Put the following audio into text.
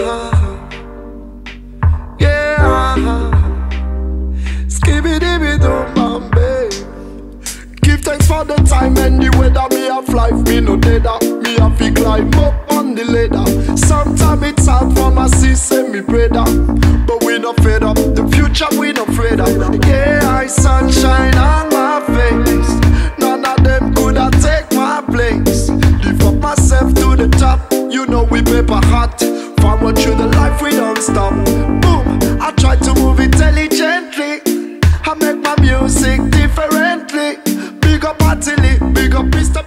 Uh-huh. for the time and the weather. Me have life, me no dead up. Me have to climb up on the ladder. Sometimes it's hard for my sister, me brother. But we no fed up. The future we no afraid of. Yeah, I sunshine on my face. None of them coulda take my place. Lift up myself to the top. You know we paper hot forward through the life we don't stop. Boom, I try to move intelligently. I make my music differently. Big up Attili, big up Mr.